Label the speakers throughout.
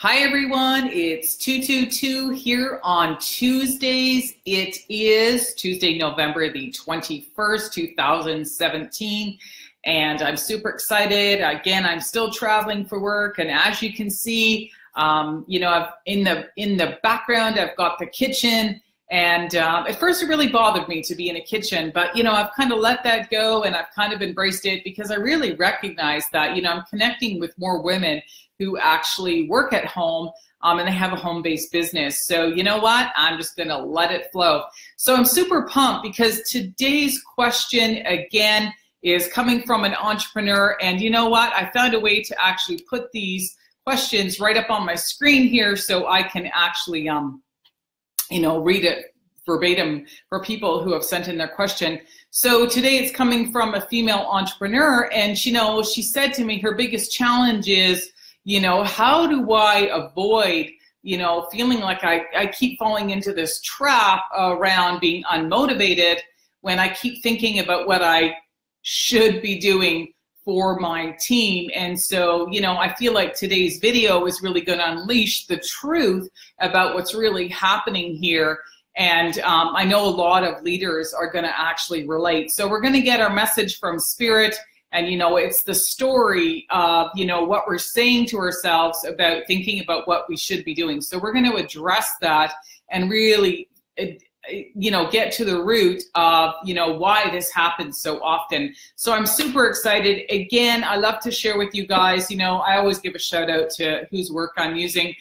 Speaker 1: Hi everyone, it's 222 here on Tuesdays. It is Tuesday, November the 21st, 2017. And I'm super excited. Again, I'm still traveling for work. And as you can see, um, you know, I've, in the in the background, I've got the kitchen. And um, at first, it really bothered me to be in a kitchen, but you know, I've kind of let that go, and I've kind of embraced it because I really recognize that you know I'm connecting with more women who actually work at home um, and they have a home-based business. So you know what? I'm just to let it flow. So I'm super pumped because today's question again is coming from an entrepreneur. And you know what? I found a way to actually put these questions right up on my screen here so I can actually, um, you know, read it verbatim for people who have sent in their question. So today it's coming from a female entrepreneur and she you know she said to me her biggest challenge is you know, how do I avoid, you know, feeling like I, I keep falling into this trap around being unmotivated when I keep thinking about what I should be doing for my team. And so, you know, I feel like today's video is really going to unleash the truth about what's really happening here. And um, I know a lot of leaders are going to actually relate. So we're going to get our message from Spirit and you know it's the story of you know what we're saying to ourselves about thinking about what we should be doing so we're going to address that and really you know get to the root of you know why this happens so often so i'm super excited again i love to share with you guys you know i always give a shout out to whose work i'm using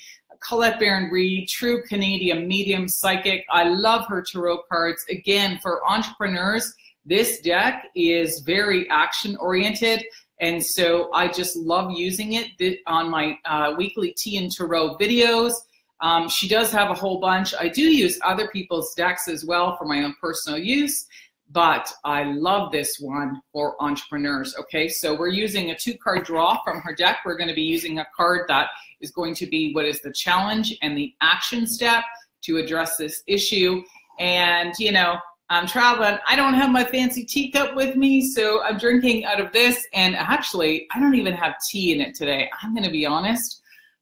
Speaker 1: Colette Baron Reid, true Canadian medium psychic. I love her tarot cards. Again, for entrepreneurs, this deck is very action oriented. And so I just love using it on my uh, weekly tea and tarot videos. Um, she does have a whole bunch. I do use other people's decks as well for my own personal use, but I love this one for entrepreneurs. Okay, so we're using a two card draw from her deck. We're going to be using a card that is going to be what is the challenge and the action step to address this issue. And, you know, I'm traveling. I don't have my fancy teacup with me, so I'm drinking out of this. And actually, I don't even have tea in it today. I'm going to be honest.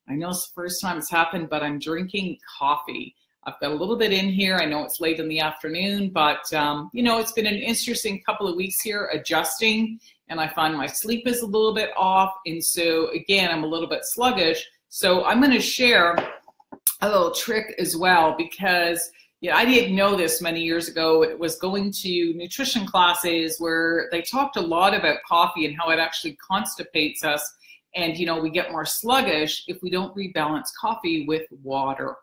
Speaker 1: I know it's the first time it's happened, but I'm drinking coffee. I've got a little bit in here. I know it's late in the afternoon, but um, you know, it's been an interesting couple of weeks here adjusting, and I find my sleep is a little bit off. And so, again, I'm a little bit sluggish. So, I'm going to share a little trick as well because yeah, I didn't know this many years ago. It was going to nutrition classes where they talked a lot about coffee and how it actually constipates us. And, you know, we get more sluggish if we don't rebalance coffee with water.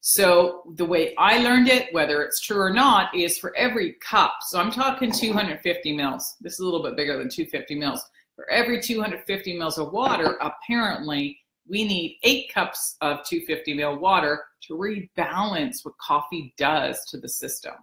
Speaker 1: So the way I learned it, whether it's true or not, is for every cup. So I'm talking 250 mils. This is a little bit bigger than 250 mils. For every 250 mils of water, apparently we need eight cups of 250 ml water to rebalance what coffee does to the system.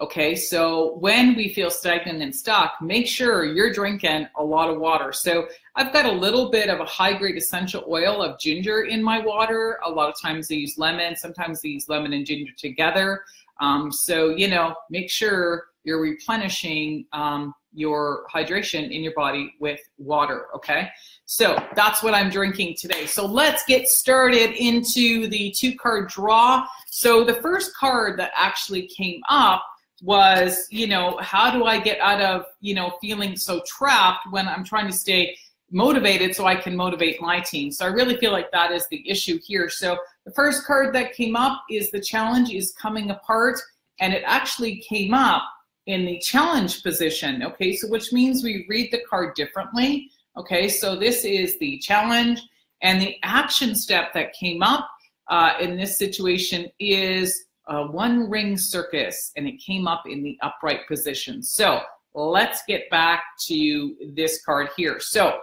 Speaker 1: Okay, so when we feel stagnant and stuck, make sure you're drinking a lot of water. So I've got a little bit of a high grade essential oil of ginger in my water. A lot of times they use lemon, sometimes they use lemon and ginger together. Um, so, you know, make sure you're replenishing um, your hydration in your body with water, okay? So that's what I'm drinking today. So let's get started into the two card draw. So the first card that actually came up was, you know, how do I get out of, you know, feeling so trapped when I'm trying to stay motivated so I can motivate my team. So I really feel like that is the issue here. So the first card that came up is the challenge is coming apart and it actually came up in the challenge position. Okay, so which means we read the card differently. Okay, so this is the challenge and the action step that came up uh, in this situation is one ring circus and it came up in the upright position. So let's get back to this card here. So,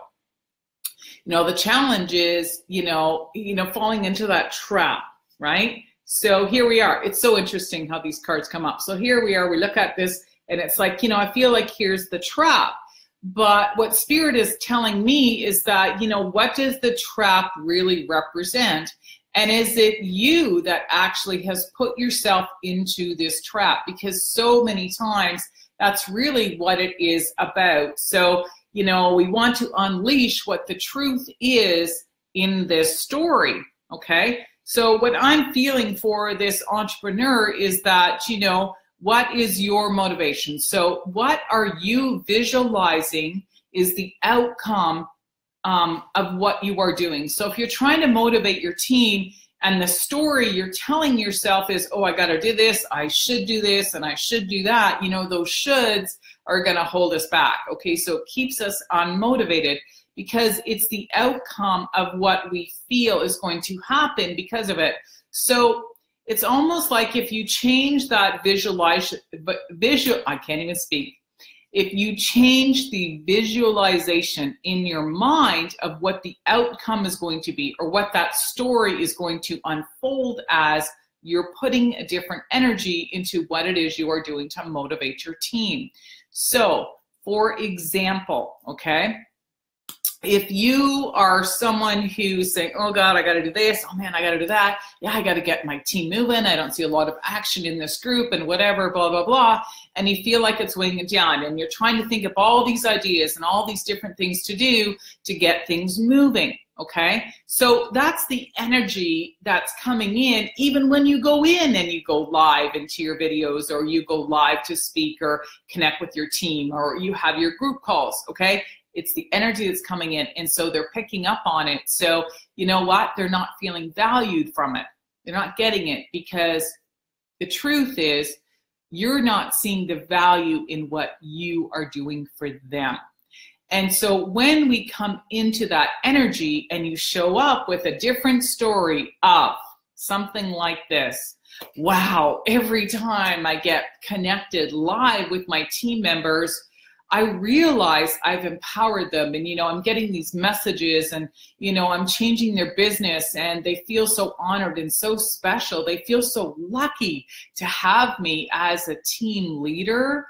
Speaker 1: you know, the challenge is, you know, you know, falling into that trap, right? So here we are. It's so interesting how these cards come up. So here we are. We look at this and it's like, you know, I feel like here's the trap. But what spirit is telling me is that, you know, what does the trap really represent? And is it you that actually has put yourself into this trap? Because so many times that's really what it is about. So, you know, we want to unleash what the truth is in this story. Okay. So what I'm feeling for this entrepreneur is that, you know, what is your motivation? So what are you visualizing is the outcome um, of what you are doing? So if you're trying to motivate your team and the story you're telling yourself is, oh, I got to do this, I should do this, and I should do that, you know, those shoulds are going to hold us back. Okay, so it keeps us unmotivated because it's the outcome of what we feel is going to happen because of it. So it's almost like if you change that visualization, visual, I can't even speak. If you change the visualization in your mind of what the outcome is going to be or what that story is going to unfold as, you're putting a different energy into what it is you are doing to motivate your team. So, for example, okay, if you are someone who's saying, oh God, I got to do this, oh man, I got to do that, yeah, I got to get my team moving, I don't see a lot of action in this group and whatever, blah, blah, blah, and you feel like it's weighing you down and you're trying to think of all these ideas and all these different things to do to get things moving, okay? So that's the energy that's coming in even when you go in and you go live into your videos or you go live to speak or connect with your team or you have your group calls, okay? It's the energy that's coming in and so they're picking up on it. So you know what? They're not feeling valued from it. They're not getting it because the truth is you're not seeing the value in what you are doing for them. And so when we come into that energy and you show up with a different story of something like this wow every time i get connected live with my team members I realize I've empowered them and, you know, I'm getting these messages and, you know, I'm changing their business and they feel so honored and so special. They feel so lucky to have me as a team leader.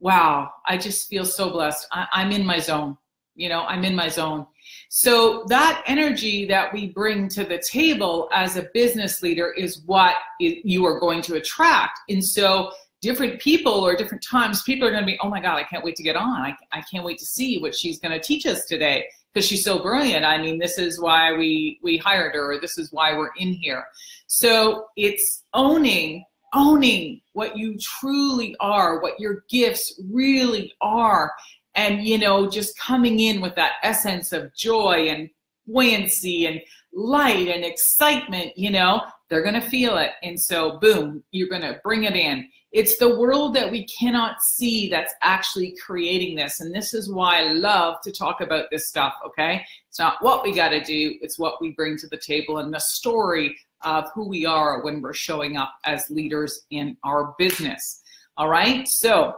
Speaker 1: Wow, I just feel so blessed. I, I'm in my zone. You know, I'm in my zone. So that energy that we bring to the table as a business leader is what you are going to attract. And so different people or different times, people are going to be, oh my God, I can't wait to get on. I, I can't wait to see what she's going to teach us today because she's so brilliant. I mean, this is why we, we hired her, or this is why we're in here. So it's owning, owning what you truly are, what your gifts really are. And, you know, just coming in with that essence of joy and buoyancy and light and excitement, you know, they're going to feel it. And so, boom, you're going to bring it in. It's the world that we cannot see that's actually creating this. And this is why I love to talk about this stuff, okay? It's not what we got to do, it's what we bring to the table and the story of who we are when we're showing up as leaders in our business. All right? So,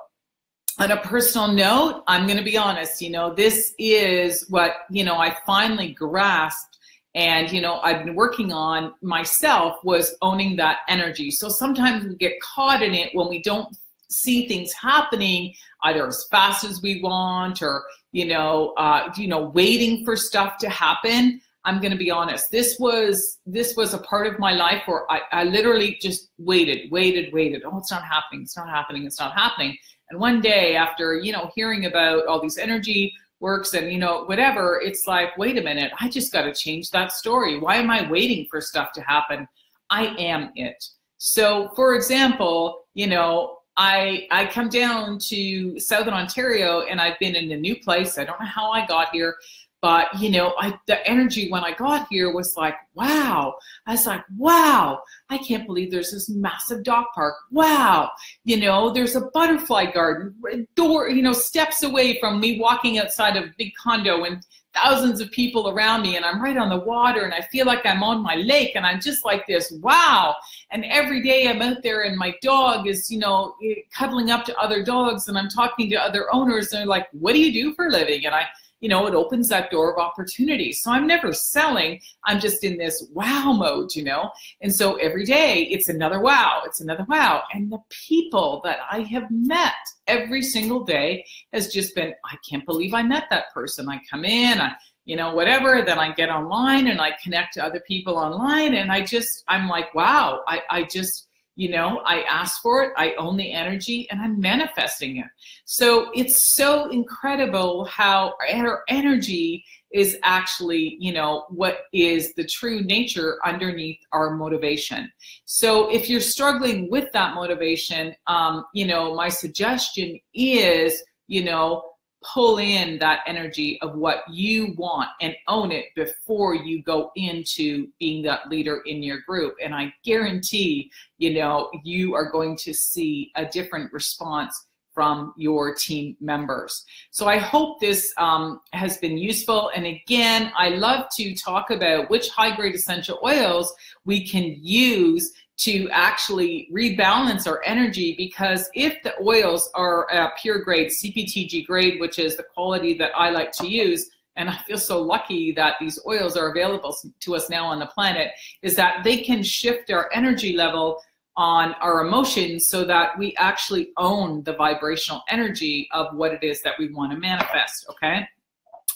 Speaker 1: on a personal note, I'm going to be honest, you know, this is what, you know, I finally grasped and you know i've been working on myself was owning that energy. So sometimes we get caught in it when we don't see things happening either as fast as we want or you know uh, you know waiting for stuff to happen. I'm going to be honest this was this was a part of my life where I, I literally just waited waited waited. Oh it's not happening it's not happening it's not happening. And one day after you know hearing about all these energy works and you know whatever it's like wait a minute i just got to change that story. Why am i waiting for stuff to happen? I am it. So for example you know i i come down to southern ontario and i've been in a new place. I don't know how i got here but you know I, the energy when i got here was like wow. I was like wow. I can't believe there's this massive dog park. Wow. You know there's a butterfly garden door you know steps away from me walking outside of big condo and thousands of people around me and i'm right on the water and i feel like i'm on my lake and i'm just like this wow. And every day i'm out there and my dog is you know eh, cuddling up to other dogs and i'm talking to other owners and they're like what do you do for a living? And i you know, it opens that door of opportunity. So I'm never selling. I'm just in this wow mode, you know? And so every day it's another wow, it's another wow. And the people that I have met every single day has just been, I can't believe I met that person. I come in, I, you know, whatever, then I get online and I connect to other people online. And I just, I'm like, wow, I, I just, you know i ask for it i own the energy and i'm manifesting it. So it's so incredible how our energy is actually you know what is the true nature underneath our motivation. So if you're struggling with that motivation um, you know my suggestion is you know pull in that energy of what you want and own it before you go into being that leader in your group and i guarantee you know you are going to see a different response from your team members. So I hope this um, has been useful. And again, I love to talk about which high grade essential oils we can use to actually rebalance our energy because if the oils are a pure grade CPTG grade, which is the quality that I like to use, and I feel so lucky that these oils are available to us now on the planet, is that they can shift our energy level on our emotions so that we actually own the vibrational energy of what it is that we want to manifest, okay?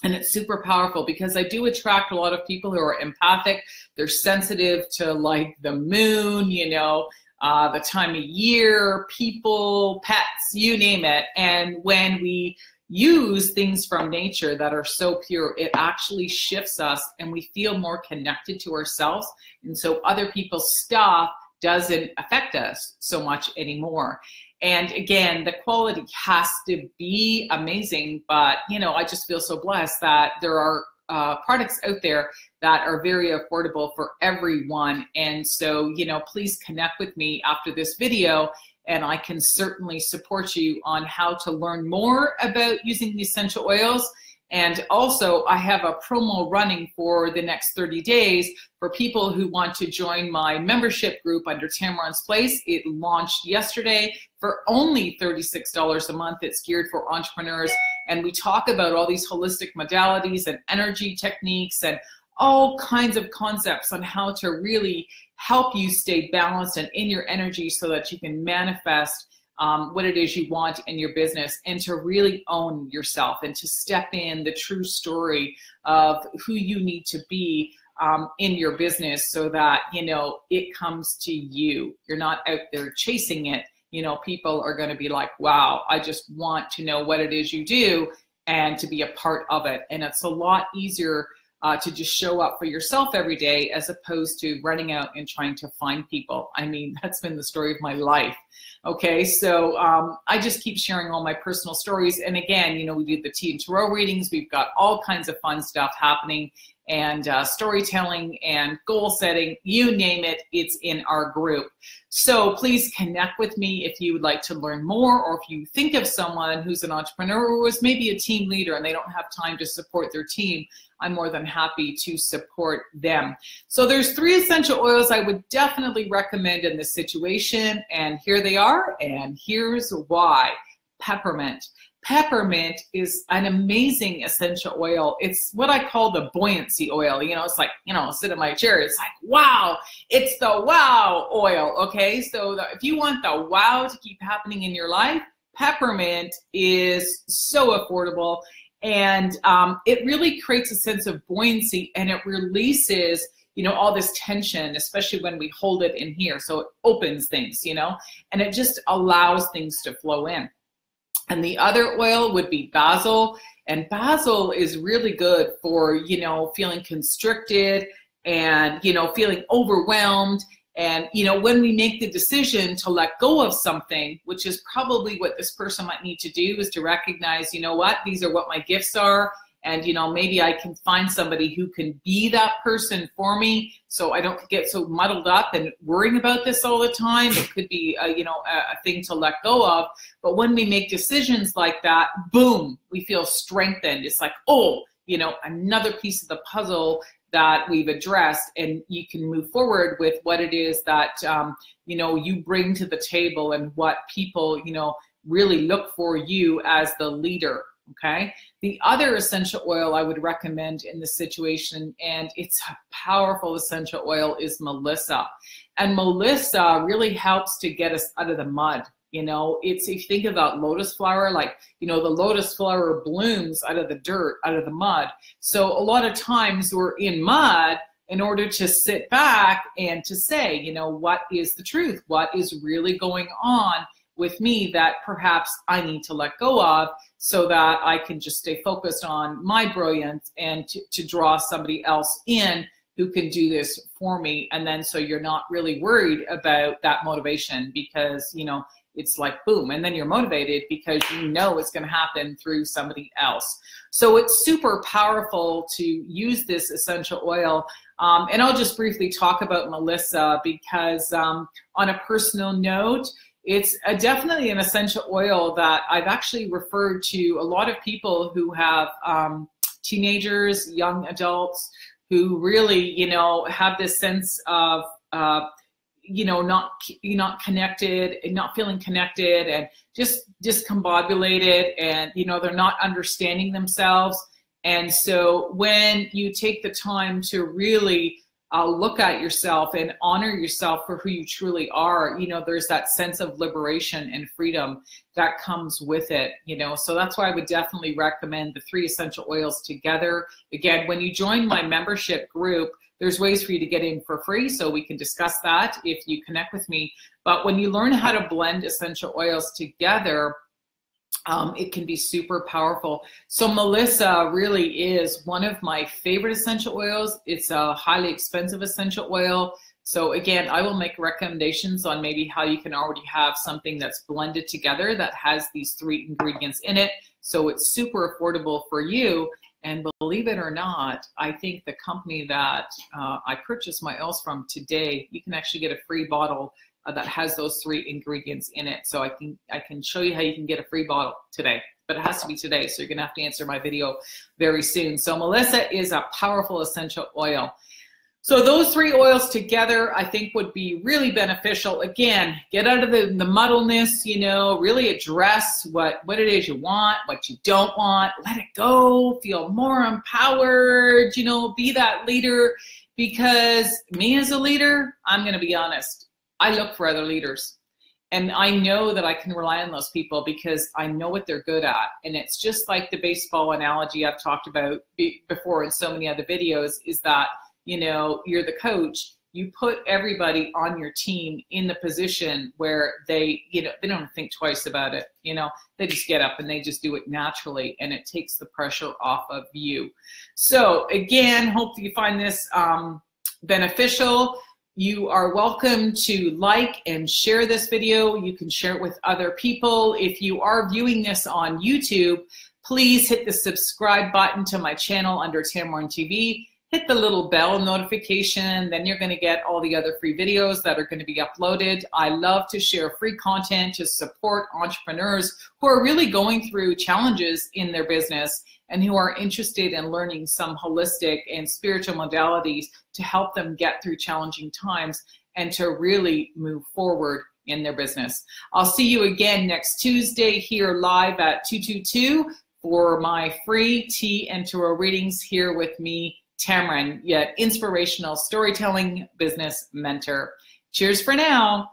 Speaker 1: And it's super powerful because I do attract a lot of people who are empathic. They're sensitive to like the moon, you know, uh, the time of year, people, pets, you name it. And when we use things from nature that are so pure, it actually shifts us and we feel more connected to ourselves. And so other people's stuff doesn't affect us so much anymore. And again, the quality has to be amazing, but you know, I just feel so blessed that there are uh, products out there that are very affordable for everyone. And so, you know, please connect with me after this video and I can certainly support you on how to learn more about using the essential oils and also, I have a promo running for the next 30 days for people who want to join my membership group under Tammeron's Place. It launched yesterday for only $36 a month. It's geared for entrepreneurs. And we talk about all these holistic modalities and energy techniques and all kinds of concepts on how to really help you stay balanced and in your energy so that you can manifest um, what it is you want in your business and to really own yourself and to step in the true story of who you need to be um, in your business so that you know it comes to you. You're not out there chasing it. You know people are going to be like wow i just want to know what it is you do and to be a part of it. And it's a lot easier uh, to just show up for yourself every day as opposed to running out and trying to find people. I mean, that's been the story of my life. Okay, so um, I just keep sharing all my personal stories. And again, you know, we do the Team Tarot readings. We've got all kinds of fun stuff happening and uh, storytelling and goal setting, you name it, it's in our group. So please connect with me if you would like to learn more or if you think of someone who's an entrepreneur or is maybe a team leader and they don't have time to support their team. I'm more than happy to support them. So there's three essential oils I would definitely recommend in this situation and here they are and here's why. Peppermint. Peppermint is an amazing essential oil. It's what I call the buoyancy oil. You know, it's like, you know, sit in my chair. It's like, wow, it's the wow oil. Okay. So the, if you want the wow to keep happening in your life, peppermint is so affordable and um, it really creates a sense of buoyancy and it releases you know all this tension especially when we hold it in here so it opens things you know and it just allows things to flow in and the other oil would be basil. And basil is really good for, you know, feeling constricted and, you know, feeling overwhelmed. And, you know, when we make the decision to let go of something, which is probably what this person might need to do, is to recognize, you know what, these are what my gifts are and you know maybe i can find somebody who can be that person for me so i don't get so muddled up and worrying about this all the time. It could be a, you know a, a thing to let go of. But when we make decisions like that boom we feel strengthened. It's like oh you know another piece of the puzzle that we've addressed and you can move forward with what it is that um, you know you bring to the table and what people you know really look for you as the leader okay? The other essential oil i would recommend in this situation and it's a powerful essential oil is melissa. And melissa really helps to get us out of the mud you know? It's if you think about lotus flower like you know the lotus flower blooms out of the dirt out of the mud. So a lot of times we're in mud in order to sit back and to say, you know, what is the truth? What is really going on with me that perhaps I need to let go of so that I can just stay focused on my brilliance and to, to draw somebody else in who can do this for me. And then so you're not really worried about that motivation because, you know, it's like boom and then you're motivated because you know it's going to happen through somebody else so it's super powerful to use this essential oil um, and i'll just briefly talk about melissa because um, on a personal note it's a, definitely an essential oil that i've actually referred to a lot of people who have um, teenagers young adults who really you know have this sense of uh, you know not not connected and not feeling connected and just discombobulated and you know they're not understanding themselves. And so when you take the time to really uh, look at yourself and honor yourself for who you truly are you know there's that sense of liberation and freedom that comes with it you know so that's why i would definitely recommend the three essential oils together again when you join my membership group there's ways for you to get in for free, so we can discuss that if you connect with me. But when you learn how to blend essential oils together, um, it can be super powerful. So Melissa really is one of my favorite essential oils. It's a highly expensive essential oil. So again, I will make recommendations on maybe how you can already have something that's blended together that has these three ingredients in it. So it's super affordable for you. And believe it or not, I think the company that uh, I purchased my oils from today, you can actually get a free bottle uh, that has those three ingredients in it. So I can I can show you how you can get a free bottle today, but it has to be today. So you're gonna have to answer my video very soon. So Melissa is a powerful essential oil. So those three oils together, I think would be really beneficial. Again, get out of the, the muddleness, you know, really address what, what it is you want, what you don't want, let it go, feel more empowered, you know, be that leader. Because me as a leader, I'm going to be honest, I look for other leaders. And I know that I can rely on those people because I know what they're good at. And it's just like the baseball analogy I've talked about before in so many other videos is that – you know, you're the coach, you put everybody on your team in the position where they, you know, they don't think twice about it. You know, they just get up and they just do it naturally and it takes the pressure off of you. So again, hope you find this um, beneficial. You are welcome to like and share this video. You can share it with other people. If you are viewing this on YouTube, please hit the subscribe button to my channel under Tammeron TV hit the little bell notification. Then you're going to get all the other free videos that are going to be uploaded. I love to share free content to support entrepreneurs who are really going through challenges in their business and who are interested in learning some holistic and spiritual modalities to help them get through challenging times and to really move forward in their business. I'll see you again next Tuesday here live at 222 for my free tea and tarot readings here with me Tammeron, yet inspirational storytelling business mentor. Cheers for now.